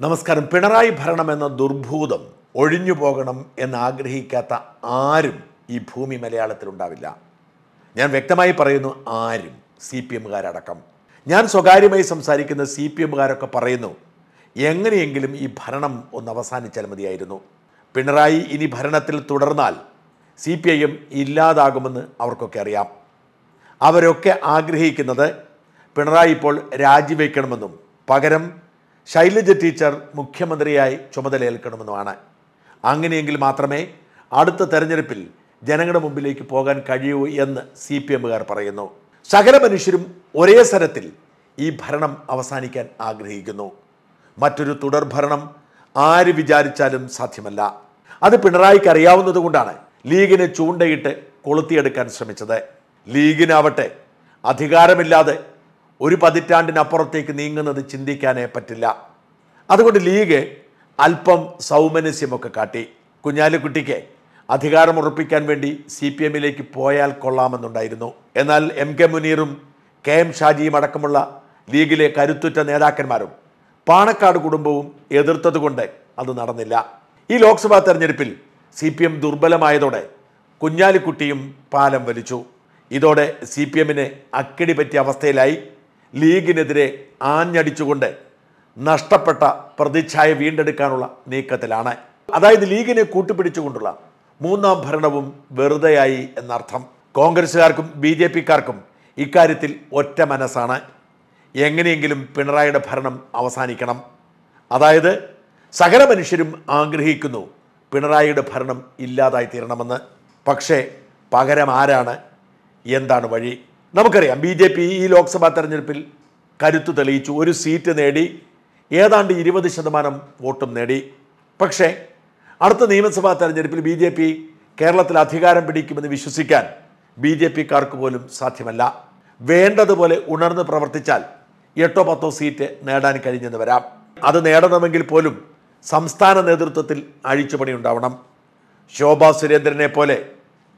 നമസ്കാരം. പിണറായി ഭരണം എന്ന ദുർഭൂതം ഒഴിഞ്ഞു പോകണം എന്ന് ആഗ്രഹിക്കാത്ത ആരും ഈ ഭൂമി മലയാളത്തിലുണ്ടാവില്ല ഞാൻ വ്യക്തമായി പറയുന്നു ആരും സി പി എമ്മുകാരടക്കം. ഞാൻ സ്വകാര്യമായി സംസാരിക്കുന്ന സി പി എമ്മുകാരൊക്കെ പറയുന്നു എങ്ങനെയെങ്കിലും ഈ ഭരണം ഒന്ന് അവസാനിച്ചാൽ മതിയായിരുന്നു. പിണറായി ഇനി ഭരണത്തിൽ തുടർന്നാൽ സി പി ഐ എം ഇല്ലാതാകുമെന്ന് അവർക്കൊക്കെ അറിയാം. അവരൊക്കെ ആഗ്രഹിക്കുന്നത് പിണറായി ഇപ്പോൾ രാജിവെക്കണമെന്നും പകരം ശൈലജ ടീച്ചർ മുഖ്യമന്ത്രിയായി ചുമതലയേൽക്കണമെന്നുമാണ്. അങ്ങനെയെങ്കിൽ മാത്രമേ അടുത്ത തെരഞ്ഞെടുപ്പിൽ ജനങ്ങളുടെ മുമ്പിലേക്ക് പോകാൻ കഴിയൂ എന്ന് സി പി എമ്മുകാർ പറയുന്നു. സകല മനുഷ്യരും ഒരേ സ്ഥലത്തിൽ ഈ ഭരണം അവസാനിക്കാൻ ആഗ്രഹിക്കുന്നു. മറ്റൊരു തുടർഭരണം ആര് വിചാരിച്ചാലും സാധ്യമല്ല. അത് പിണറായിക്ക് അറിയാവുന്നതുകൊണ്ടാണ് ലീഗിനെ ചൂണ്ടയിട്ട് കൊളുത്തിയെടുക്കാൻ ശ്രമിച്ചത്. ലീഗിനാവട്ടെ അധികാരമില്ലാതെ ഒരു പതിറ്റാണ്ടിനപ്പുറത്തേക്ക് നീങ്ങുന്നത് ചിന്തിക്കാനേ പറ്റില്ല. അതുകൊണ്ട് ലീഗ് അല്പം സൗമനസ്യമൊക്കെ കാട്ടി. കുഞ്ഞാലിക്കുട്ടിക്ക് അധികാരമുറപ്പിക്കാൻ വേണ്ടി സി പി എമ്മിലേക്ക് പോയാൽ കൊള്ളാമെന്നുണ്ടായിരുന്നു. എന്നാൽ എം കെ മുനീറും കെ എം ഷാജിയും അടക്കമുള്ള ലീഗിലെ കരുത്തുറ്റ നേതാക്കന്മാരും പാണക്കാട് കുടുംബവും എതിർത്തതുകൊണ്ട് അത് നടന്നില്ല. ഈ ലോക്സഭാ തെരഞ്ഞെടുപ്പിൽ സി പി എം ദുർബലമായതോടെ കുഞ്ഞാലിക്കുട്ടിയും പാലം വലിച്ചു. ഇതോടെ സി പി എമ്മിന് അക്കിടി പറ്റിയ അവസ്ഥയിലായി. ലീഗിനെതിരെ ആഞ്ഞടിച്ചുകൊണ്ട് നഷ്ടപ്പെട്ട പ്രതിച്ഛായ വീണ്ടെടുക്കാനുള്ള നീക്കത്തിലാണ്. അതായത് ലീഗിനെ കൂട്ടുപിടിച്ചുകൊണ്ടുള്ള മൂന്നാം ഭരണവും വെറുതെയായി എന്നർത്ഥം. കോൺഗ്രസ്സുകാർക്കും ബി ജെ പിക്കാർക്കും ഇക്കാര്യത്തിൽ ഒറ്റ മനസ്സാണ്. എങ്ങനെയെങ്കിലും പിണറായിയുടെ ഭരണം അവസാനിക്കണം. അതായത് സകല മനുഷ്യരും ആഗ്രഹിക്കുന്നു പിണറായിയുടെ ഭരണം ഇല്ലാതായി തീരണമെന്ന്. പക്ഷേ പകരം ആരാണ്? എന്താണ് വഴി? നമുക്കറിയാം ബി ജെ പി ഈ ലോക്സഭാ തെരഞ്ഞെടുപ്പിൽ കരുത്തു തെളിയിച്ചു. ഒരു സീറ്റ് നേടി ഏതാണ്ട് ഇരുപത് ശതമാനം വോട്ടും നേടി. പക്ഷേ അടുത്ത നിയമസഭാ തെരഞ്ഞെടുപ്പിൽ ബി ജെ പി കേരളത്തിൽ അധികാരം പിടിക്കുമെന്ന് വിശ്വസിക്കാൻ ബി ജെ പിക്കാർക്ക് പോലും സാധ്യമല്ല. വേണ്ടതുപോലെ ഉണർന്ന് പ്രവർത്തിച്ചാൽ എട്ടോ പത്തോ സീറ്റ് നേടാൻ കഴിഞ്ഞെന്ന് വരാം. അത് നേടണമെങ്കിൽ പോലും സംസ്ഥാന നേതൃത്വത്തിൽ അഴിച്ചുപണി ഉണ്ടാവണം. ശോഭാ സുരേന്ദ്രനെ പോലെ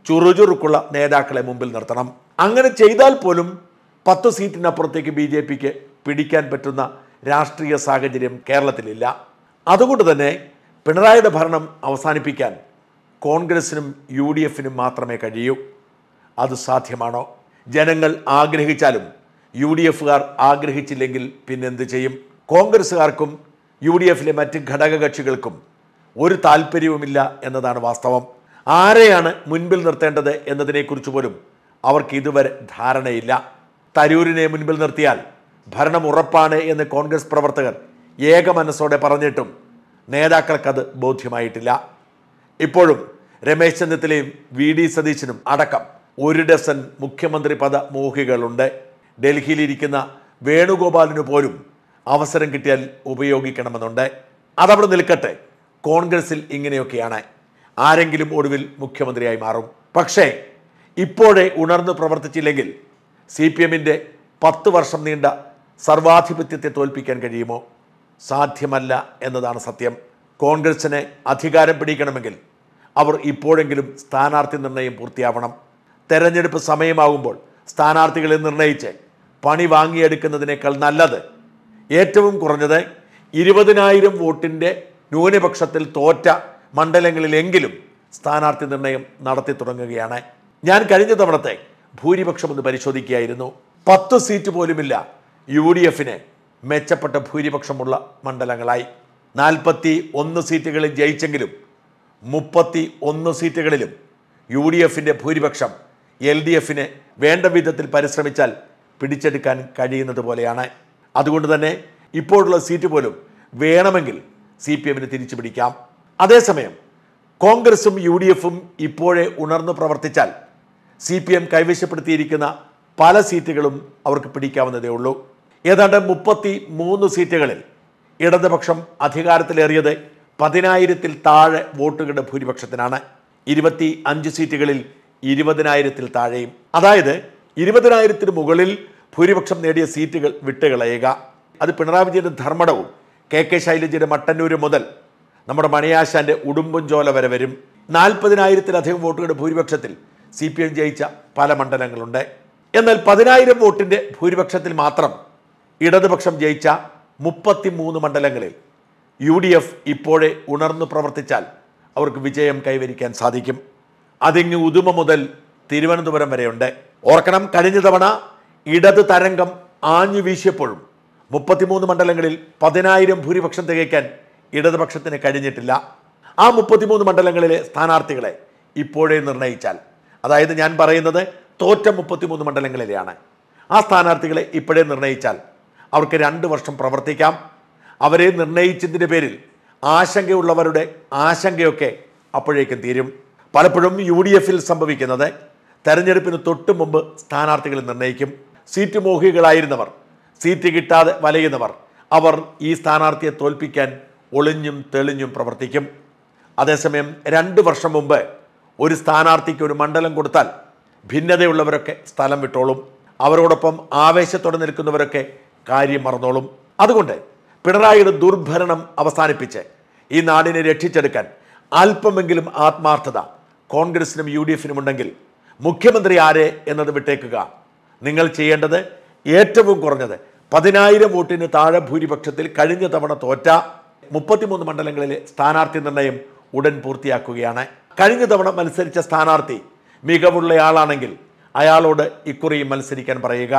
ചുറുചുറുക്കുള്ള നേതാക്കളെ മുമ്പിൽ നിർത്തണം. അങ്ങനെ ചെയ്താൽ പോലും പത്ത് സീറ്റിനപ്പുറത്തേക്ക് ബി ജെ പിക്ക് പിടിക്കാൻ പറ്റുന്ന രാഷ്ട്രീയ സാഹചര്യം കേരളത്തിലില്ല. അതുകൊണ്ട് തന്നെ പിണറായിയുടെ ഭരണം അവസാനിപ്പിക്കാൻ കോൺഗ്രസിനും യു ഡി എഫിനും മാത്രമേ കഴിയൂ. അത് സാധ്യമാണോ? ജനങ്ങൾ ആഗ്രഹിച്ചാലും യു ഡി എഫുകാർ ആഗ്രഹിച്ചില്ലെങ്കിൽ പിന്നെന്ത് ചെയ്യും? കോൺഗ്രസ്സുകാർക്കും യു ഡി എഫിലെ മറ്റ് ഘടകകക്ഷികൾക്കും ഒരു താല്പര്യവുമില്ല എന്നതാണ് വാസ്തവം. ആരെയാണ് മുൻപിൽ നിർത്തേണ്ടത് എന്നതിനെക്കുറിച്ച് പോലും അവർക്ക് ഇതുവരെ ധാരണയില്ല. തരൂരിനെ മുൻപിൽ നിർത്തിയാൽ ഭരണം ഉറപ്പാണ് എന്ന് കോൺഗ്രസ് പ്രവർത്തകർ ഏകമനസ്സോടെ പറഞ്ഞിട്ടും നേതാക്കൾക്കത് ബോധ്യമായിട്ടില്ല. ഇപ്പോഴും രമേശ് ചെന്നിത്തലയും വി ഡി സതീശനും അടക്കം ഒരു ഡസൻ മുഖ്യമന്ത്രി പദ മോഹികളുണ്ട്. ഡൽഹിയിലിരിക്കുന്ന വേണുഗോപാലിനു പോലും അവസരം കിട്ടിയാൽ ഉപയോഗിക്കണമെന്നുണ്ട്. അതവിടെ നിൽക്കട്ടെ. കോൺഗ്രസിൽ ഇങ്ങനെയൊക്കെയാണ്. ആരെങ്കിലും ഒടുവിൽ മുഖ്യമന്ത്രിയായി മാറും. പക്ഷേ ഇപ്പോഴേ ഉണർന്ന് പ്രവർത്തിച്ചില്ലെങ്കിൽ സി പി എമ്മിന്റെ പത്ത് വർഷം നീണ്ട സർവാധിപത്യത്തെ തോൽപ്പിക്കാൻ കഴിയുമോ? സാധ്യമല്ല എന്നതാണ് സത്യം. കോൺഗ്രസിന് അധികാരം പിടിക്കണമെങ്കിൽ അവർ ഇപ്പോഴെങ്കിലും സ്ഥാനാർത്ഥി നിർണയം പൂർത്തിയാവണം. തെരഞ്ഞെടുപ്പ് സമയമാകുമ്പോൾ സ്ഥാനാർത്ഥികളെ നിർണയിച്ച് പണി വാങ്ങിയെടുക്കുന്നതിനേക്കാൾ നല്ലത് ഏറ്റവും കുറഞ്ഞത് ഇരുപതിനായിരം വോട്ടിന്റെ ന്യൂനപക്ഷത്തിൽ തോറ്റ മണ്ഡലങ്ങളിലെങ്കിലും സ്ഥാനാർത്ഥി നിർണയം നടത്തി തുടങ്ങുകയാണ്. ഞാൻ കഴിഞ്ഞ തവണത്തെ ഭൂരിപക്ഷം ഒന്ന് പരിശോധിക്കുകയായിരുന്നു. പത്ത് സീറ്റ് പോലുമില്ല. യു ഡി എഫിന് മെച്ചപ്പെട്ട ഭൂരിപക്ഷമുള്ള മണ്ഡലങ്ങളായി. നാൽപ്പത്തി ഒന്ന് സീറ്റുകളിൽ ജയിച്ചെങ്കിലും മുപ്പത്തി ഒന്ന് സീറ്റുകളിലും യു ഡി എഫിന്റെ ഭൂരിപക്ഷം എൽ ഡി എഫിന് വേണ്ട വിധത്തിൽ പരിശ്രമിച്ചാൽ പിടിച്ചെടുക്കാൻ കഴിയുന്നത് പോലെയാണ്. അതുകൊണ്ട് തന്നെ ഇപ്പോഴുള്ള സീറ്റ് പോലും വേണമെങ്കിൽ സി പി എമ്മിന് തിരിച്ചു പിടിക്കാം. അതേസമയം കോൺഗ്രസും യു ഡി എഫും ഇപ്പോഴേ ഉണർന്നു പ്രവർത്തിച്ചാൽ സി പി എം കൈവശപ്പെടുത്തിയിരിക്കുന്ന പല സീറ്റുകളും അവർക്ക് പിടിക്കാവുന്നതേ ഉള്ളൂ. ഏതാണ്ട് മുപ്പത്തി മൂന്ന് സീറ്റുകളിൽ ഇടതുപക്ഷം അധികാരത്തിലേറിയത് പതിനായിരത്തിൽ താഴെ വോട്ടുകളുടെ ഭൂരിപക്ഷത്തിനാണ്. ഇരുപത്തി അഞ്ച് സീറ്റുകളിൽ ഇരുപതിനായിരത്തിൽ താഴെയും. അതായത് ഇരുപതിനായിരത്തിന് മുകളിൽ ഭൂരിപക്ഷം നേടിയ സീറ്റുകൾ വിട്ടുകളയുക. അത് പിണറായി വിജയന്റെ ധർമ്മടവും കെ കെ ശൈലജയുടെ മട്ടന്നൂര് മുതൽ നമ്മുടെ മണിയാശാന്റെ ഉടുമ്പൻചോല വരെ വരും. നാൽപ്പതിനായിരത്തിലധികം വോട്ടുകളുടെ ഭൂരിപക്ഷത്തിൽ സി പി എം ജയിച്ച പല മണ്ഡലങ്ങളുണ്ട്. എന്നാൽ പതിനായിരം വോട്ടിന്റെ ഭൂരിപക്ഷത്തിൽ മാത്രം ഇടതുപക്ഷം ജയിച്ച മുപ്പത്തി മൂന്ന് മണ്ഡലങ്ങളിൽ യു ഡി എഫ് ഇപ്പോഴേ ഉണർന്നു പ്രവർത്തിച്ചാൽ അവർക്ക് വിജയം കൈവരിക്കാൻ സാധിക്കും. അതിങ്ങ് ഉദുമ മുതൽ തിരുവനന്തപുരം വരെയുണ്ട്. ഓർക്കണം കഴിഞ്ഞ തവണ ഇടത് തരംഗം ആഞ്ഞു വീശിയപ്പോഴും മുപ്പത്തിമൂന്ന് മണ്ഡലങ്ങളിൽ പതിനായിരം ഭൂരിപക്ഷം തികയ്ക്കാൻ ഇടതുപക്ഷത്തിന് കഴിഞ്ഞിട്ടില്ല. ആ മുപ്പത്തിമൂന്ന് മണ്ഡലങ്ങളിലെ സ്ഥാനാർത്ഥികളെ ഇപ്പോഴേ നിർണയിച്ചാൽ അതായത് ഞാൻ പറയുന്നത് തോറ്റ മുപ്പത്തിമൂന്ന് മണ്ഡലങ്ങളിലെയാണ്. ആ സ്ഥാനാർത്ഥികളെ ഇപ്പോഴേ നിർണയിച്ചാൽ അവർക്ക് രണ്ട് വർഷം പ്രവർത്തിക്കാം. അവരെ നിർണയിച്ചതിന്റെ പേരിൽ ആശങ്കയുള്ളവരുടെ ആശങ്കയൊക്കെ അപ്പോഴേക്കും തീരും. പലപ്പോഴും യു ഡി എഫിൽ സംഭവിക്കുന്നത് തെരഞ്ഞെടുപ്പിന് തൊട്ട് മുമ്പ് സ്ഥാനാർത്ഥികൾ നിർണയിക്കും. സീറ്റ് മോഹികളായിരുന്നവർ സീറ്റ് കിട്ടാതെ വലയുന്നവർ അവർ ഈ സ്ഥാനാർത്ഥിയെ തോൽപ്പിക്കാൻ ഒളിഞ്ഞും തെളിഞ്ഞും പ്രവർത്തിക്കും. അതേസമയം രണ്ട് വർഷം മുമ്പ് ഒരു സ്ഥാനാർത്ഥിക്ക് ഒരു മണ്ഡലം കൊടുത്താൽ ഭിന്നതയുള്ളവരൊക്കെ സ്ഥലം വിട്ടോളും. അവരോടൊപ്പം ആവേശത്തോടെ നിൽക്കുന്നവരൊക്കെ കാര്യം മറന്നോളും. അതുകൊണ്ട് പിണറായിയുടെ ദുർഭരണം അവസാനിപ്പിച്ച് ഈ നാടിനെ രക്ഷിച്ചെടുക്കാൻ അല്പമെങ്കിലും ആത്മാർത്ഥത കോൺഗ്രസിനും യു ഡി എഫിനും ഉണ്ടെങ്കിൽ മുഖ്യമന്ത്രി ആരെ എന്നത് വിട്ടേക്കുക. നിങ്ങൾ ചെയ്യേണ്ടത് ഏറ്റവും കുറഞ്ഞത് പതിനായിരം വോട്ടിന് താഴെ ഭൂരിപക്ഷത്തിൽ കഴിഞ്ഞ തവണ തോറ്റ മുപ്പത്തിമൂന്ന് മണ്ഡലങ്ങളിലെ സ്ഥാനാർത്ഥി നിർണയം ഉടൻ പൂർത്തിയാക്കുകയാണ്. കഴിഞ്ഞ തവണ മത്സരിച്ച സ്ഥാനാർത്ഥി മികവുള്ളയാളാണെങ്കിൽ അയാളോട് ഇക്കുറിയും മത്സരിക്കാൻ പറയുക.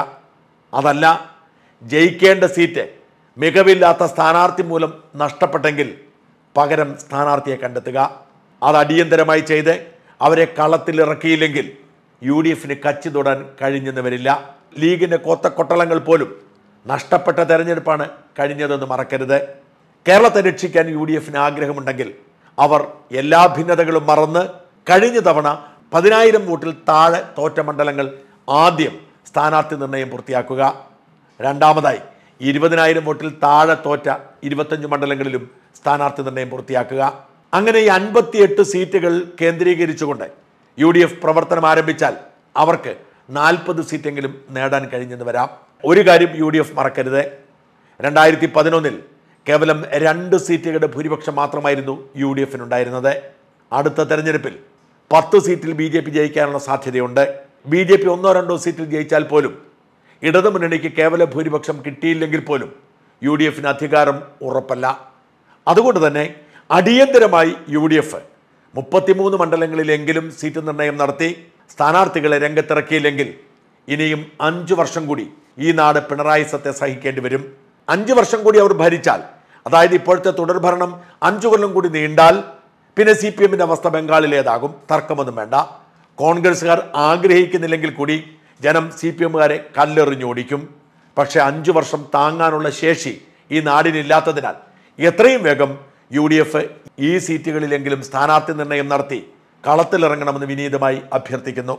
അതല്ല ജയിക്കേണ്ട സീറ്റ് മികവില്ലാത്ത സ്ഥാനാർത്ഥി മൂലം നഷ്ടപ്പെട്ടെങ്കിൽ പകരം സ്ഥാനാർത്ഥിയെ കണ്ടെത്തുക. അത് അടിയന്തരമായി ചെയ്ത് അവരെ കളത്തിലിറക്കിയില്ലെങ്കിൽ യു ഡി എഫിന് കച്ചി തൊടാൻ കഴിഞ്ഞെന്ന് വരില്ല ലീഗിന്റെ കൊത്തക്കൊട്ടളങ്ങൾ പോലും നഷ്ടപ്പെട്ട തെരഞ്ഞെടുപ്പാണ് കഴിഞ്ഞതെന്ന് മറക്കരുത്. കേരളത്തെ രക്ഷിക്കാൻ യു ഡി എഫിന് ആഗ്രഹമുണ്ടെങ്കിൽ അവർ എല്ലാ ഭിന്നതകളും മറന്ന് കഴിഞ്ഞ തവണ പതിനായിരം വോട്ടിൽ താഴെ തോറ്റ മണ്ഡലങ്ങൾ ആദ്യം സ്ഥാനാർത്ഥി നിർണയം പൂർത്തിയാക്കുക. രണ്ടാമതായി ഇരുപതിനായിരം വോട്ടിൽ താഴെ തോറ്റ ഇരുപത്തഞ്ച് മണ്ഡലങ്ങളിലും സ്ഥാനാർത്ഥി നിർണയം പൂർത്തിയാക്കുക. അങ്ങനെ ഈ അൻപത്തിയെട്ട് സീറ്റുകൾ കേന്ദ്രീകരിച്ചുകൊണ്ട് യു ഡി എഫ് പ്രവർത്തനം ആരംഭിച്ചാൽ അവർക്ക് നാൽപ്പത് സീറ്റെങ്കിലും നേടാൻ കഴിഞ്ഞെന്ന് വരാം. ഒരു കാര്യം യു ഡി എഫ് മറക്കരുത്. രണ്ടായിരത്തി പതിനൊന്നിൽ കേവലം രണ്ട് സീറ്റുകളുടെ ഭൂരിപക്ഷം മാത്രമായിരുന്നു യു ഡി എഫിനുണ്ടായിരുന്നത് അടുത്ത തെരഞ്ഞെടുപ്പിൽ പത്ത് സീറ്റിൽ ബി ജെ പി ജയിക്കാനുള്ള സാധ്യതയുണ്ട്. ബി ജെ പി ഒന്നോ രണ്ടോ സീറ്റിൽ ജയിച്ചാൽ പോലും ഇടതു മുന്നണിക്ക് കേവല ഭൂരിപക്ഷം കിട്ടിയില്ലെങ്കിൽ പോലും യു ഡി എഫിന് അധികാരം ഉറപ്പല്ല. അതുകൊണ്ട് തന്നെ അടിയന്തരമായി യു ഡി എഫ് മുപ്പത്തിമൂന്ന് മണ്ഡലങ്ങളിലെങ്കിലും സീറ്റ് നിർണയം നടത്തി സ്ഥാനാർത്ഥികളെ രംഗത്തിറക്കിയില്ലെങ്കിൽ ഇനിയും അഞ്ചു വർഷം കൂടി ഈ നാട് പിണറായി സത്തെ സഹിക്കേണ്ടി വരും. അഞ്ചു വർഷം കൂടി അവർ ഭരിച്ചാൽ അതായത് ഇപ്പോഴത്തെ തുടർഭരണം അഞ്ചു കൊല്ലം കൂടി നീണ്ടാൽ പിന്നെ സി പി എമ്മിന്റെ അവസ്ഥ ബംഗാളിലേതാകും? തർക്കമൊന്നും വേണ്ട. കോൺഗ്രസ്സുകാർ ആഗ്രഹിക്കുന്നില്ലെങ്കിൽ കൂടി ജനം സി പി എമ്മുകാരെ കല്ലെറിഞ്ഞോടിക്കും. പക്ഷേ അഞ്ചു വർഷം താങ്ങാനുള്ള ശേഷി ഈ നാടിനില്ലാത്തതിനാൽ എത്രയും വേഗം യു ഡി എഫ് ഈ സീറ്റുകളിലെങ്കിലും സ്ഥാനാർത്ഥി നിർണയം നടത്തി കളത്തിലിറങ്ങണമെന്ന് വിനീതമായി അഭ്യർത്ഥിക്കുന്നു.